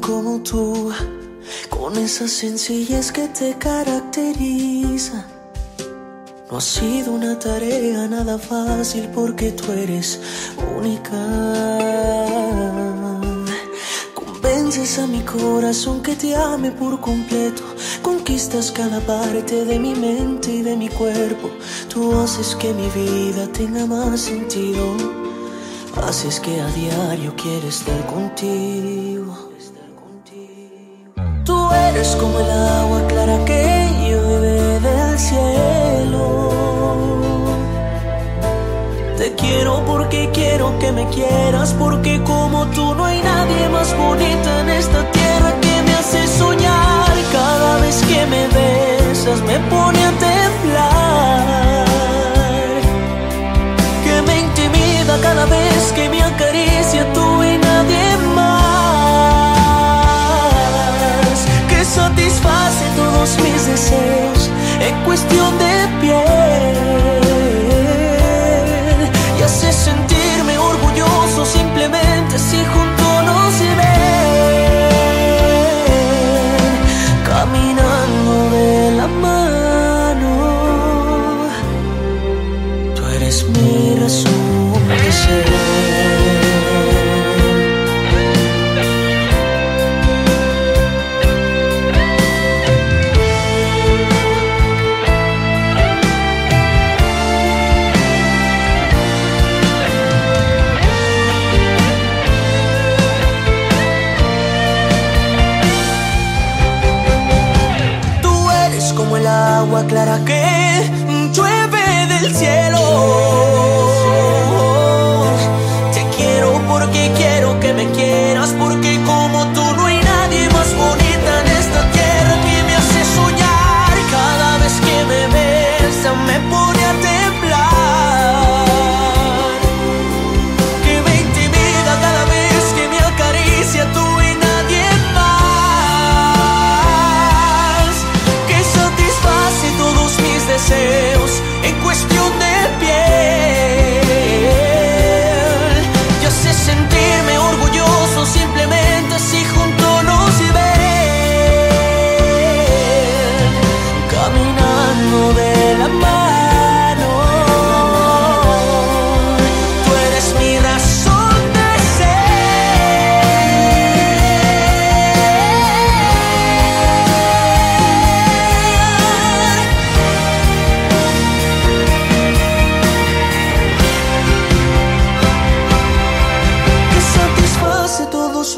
como tú, con esa sencillez que te caracteriza. No ha sido una tarea nada fácil porque tú eres única. Convences a mi corazón que te ame por completo. Conquistas cada parte de mi mente y de mi cuerpo. Tú haces que mi vida tenga más sentido. Haces que a diario quiera estar contigo. Tú eres como el agua clara que llueve del cielo. Te quiero porque quiero que me quieras, porque como tú no hay nadie más bonita en esta tierra que me hace soñar. Cada vez que me besas me pone mi razón. Tú eres como el agua clara que llueve del cielo.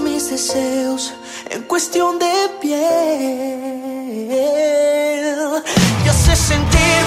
mis deseos en cuestión de piel. Ya se sentir